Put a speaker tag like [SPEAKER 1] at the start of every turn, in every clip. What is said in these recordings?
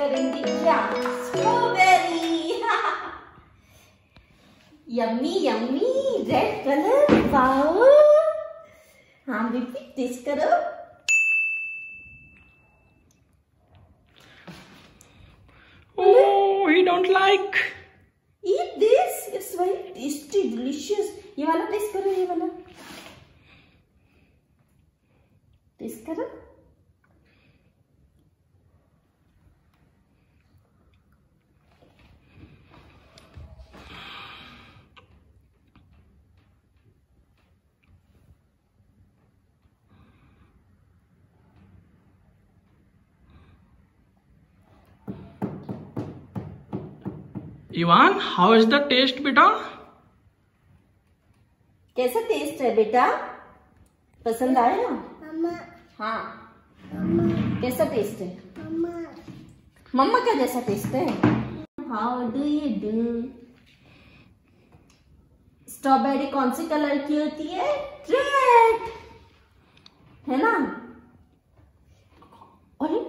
[SPEAKER 1] करेंगे क्या strawberry yummy yummy red colour wow हाँ बेबी टेस्ट करो
[SPEAKER 2] Oh, he don't like.
[SPEAKER 1] Eat this. It's very tasty, delicious. ये वाला टेस्ट करो ये वाला टेस्ट करो
[SPEAKER 2] Ivan, how is the taste, beta?
[SPEAKER 1] कैसा टेस्ट है बेटा? पसंद आया ना? हाँ। कैसा टेस्ट है? मम्मा। का जैसा टेस्ट है। How do you do strawberry कौन सी कलर की होती है? रेड है ना? अरे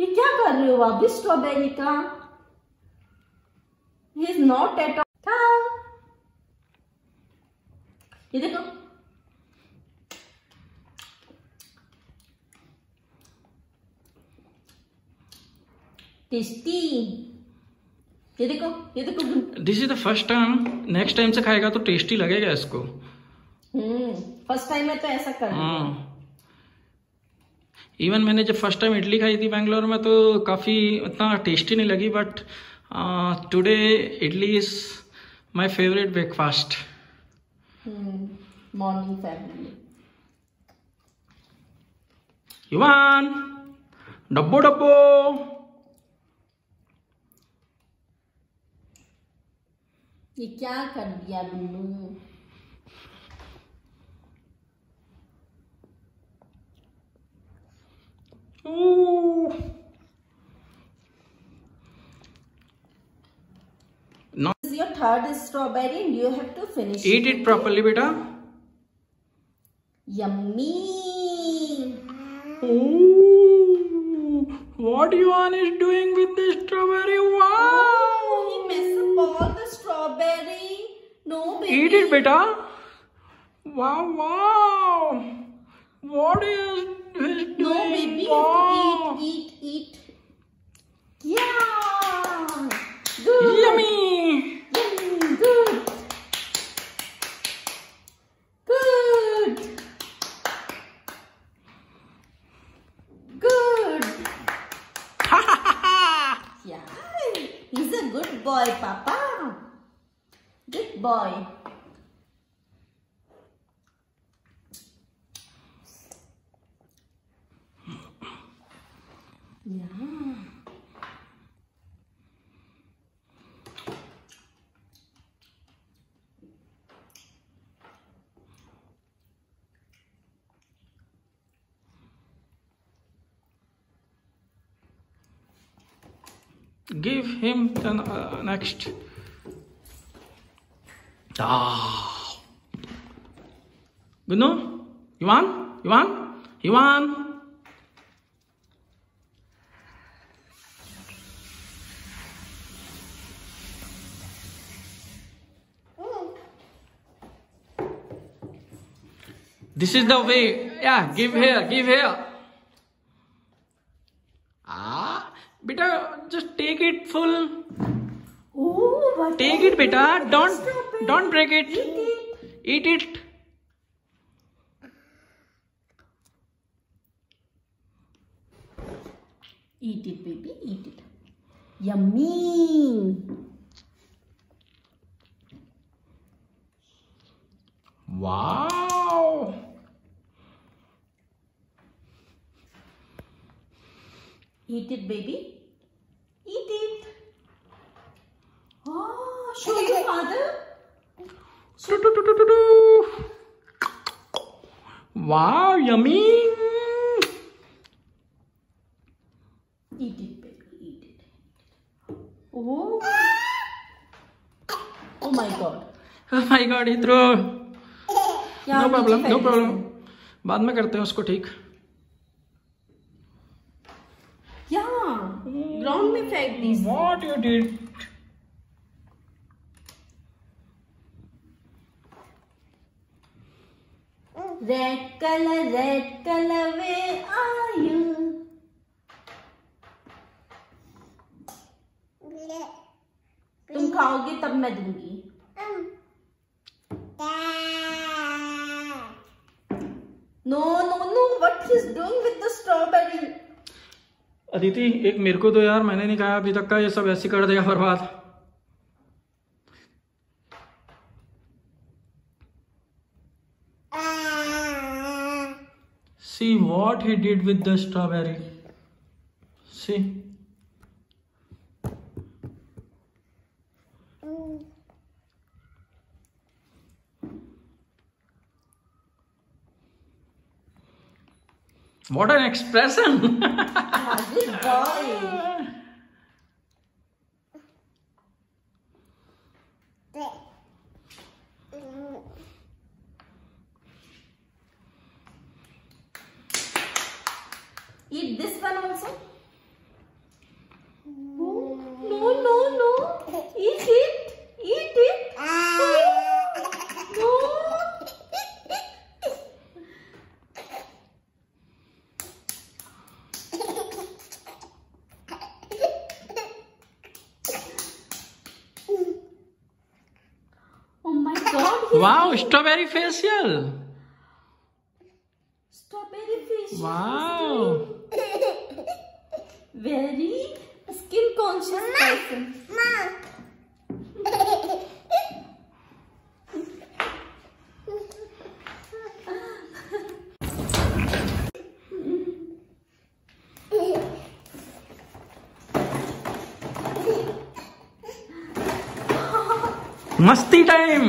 [SPEAKER 1] ये क्या कर रहे हो आप? स्ट्रॉबेरी का? He is not at all ये देखो। टेस्टी ये देखो ये देखो।
[SPEAKER 2] This is the first time next time से खाएगा तो टेस्टी लगेगा इसको।
[SPEAKER 1] हम्म फ़र्स्ट टाइम में तो ऐसा कर।
[SPEAKER 2] हाँ। इवन मैंने जब फ़र्स्ट टाइम इडली खाई थी बैंगलोर में तो काफ़ी उतना टेस्टी नहीं लगी but today idli is my
[SPEAKER 1] favourite breakfast
[SPEAKER 2] Yuvan डब्बो डब्बो।
[SPEAKER 1] ये क्या कर दिया Billu third strawberry and you have to finish
[SPEAKER 2] eat it properly, beta.
[SPEAKER 1] Yummy.
[SPEAKER 2] Ooh, what Ivan is doing with the strawberry? Wow!
[SPEAKER 1] Oh, he messed up all the strawberry. No, baby.
[SPEAKER 2] Eat it, beta. Wow, wow. What is this doing?
[SPEAKER 1] No, baby.
[SPEAKER 2] Wow.
[SPEAKER 1] eat, eat, eat. Yeah. Good.
[SPEAKER 2] Yummy.
[SPEAKER 1] Good. Good. Good. Yeah. He's a good boy, Papa. Good boy. Yeah.
[SPEAKER 2] Give him the uh, next. Ah. good no you want you want you want This is the way. Yeah, give here, give here. बेटा just take it full take it
[SPEAKER 1] बेटा
[SPEAKER 2] don't don't break it
[SPEAKER 1] eat it
[SPEAKER 2] Eat it,
[SPEAKER 1] baby. Eat it. Yummy.
[SPEAKER 2] Wow.
[SPEAKER 1] Eat it, baby. Eat it. Oh, show your father.
[SPEAKER 2] Do, do, do, do, do, do. Wow, yummy.
[SPEAKER 1] Eat it, baby. Eat it. Oh. Oh my God.
[SPEAKER 2] Oh my god, he No problem, no problem. बाद में करते हैं उसको ठीक
[SPEAKER 1] ground में फेंक दी
[SPEAKER 2] What you did?
[SPEAKER 1] Red colour red colour way are you तुम खाओगे तब मैं दूंगी no no know what is doing with the strawberry
[SPEAKER 2] Aditi, एक मेरे को दो यार, मैंने नहीं कहा अभी तक का ये सब ऐसे कर देगा बर्बाद See what he did with the strawberry. See. What an expression!
[SPEAKER 1] good boy eat this one also. No no no. No eat. it eat it no oh Oh my god
[SPEAKER 2] wow, strawberry facial.
[SPEAKER 1] strawberry fish
[SPEAKER 2] Wow.
[SPEAKER 1] very skin conscious person
[SPEAKER 2] मस्ती time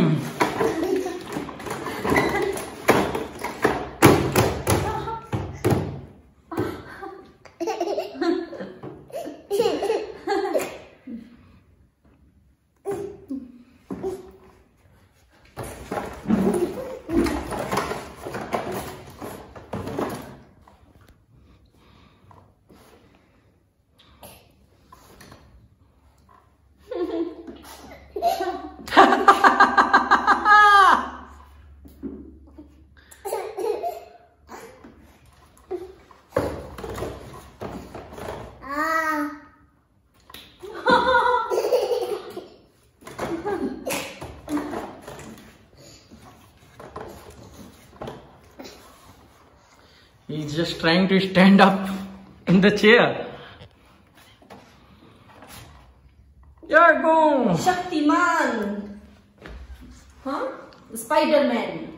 [SPEAKER 2] Just trying to stand up in the chair. Yeah, go!
[SPEAKER 1] Shaktiman! Huh? Spider-Man.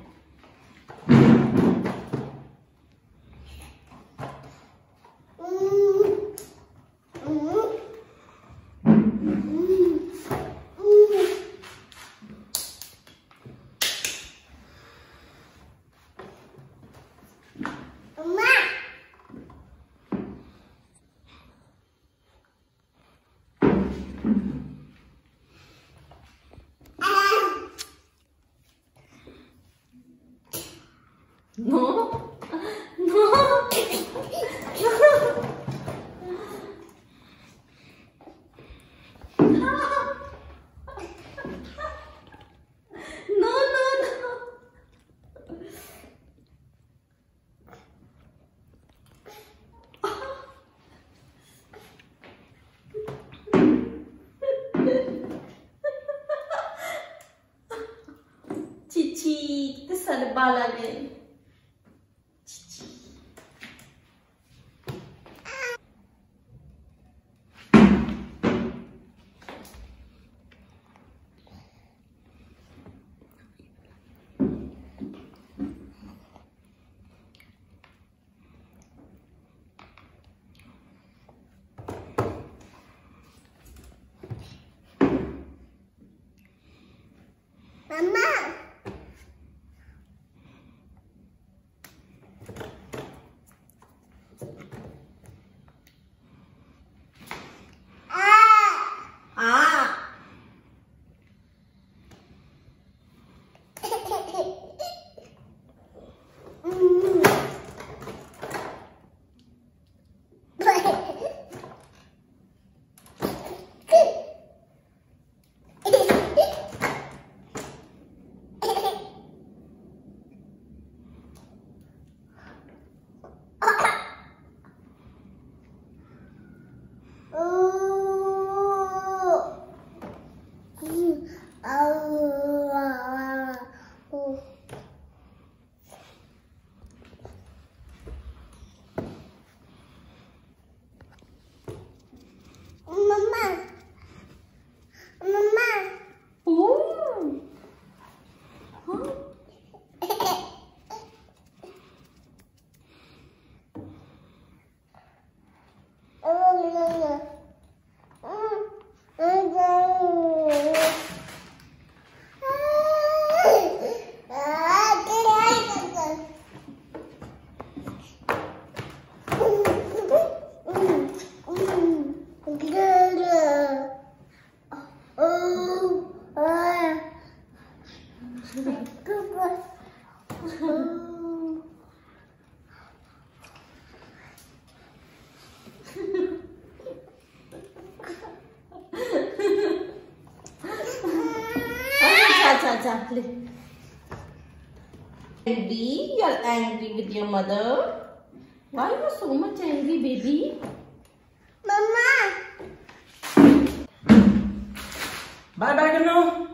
[SPEAKER 1] Çiçik de sarı balabey. 妈妈。Oh. angry with your mother? Why you so much angry, baby?
[SPEAKER 2] Mama. Bye bye, Ganu.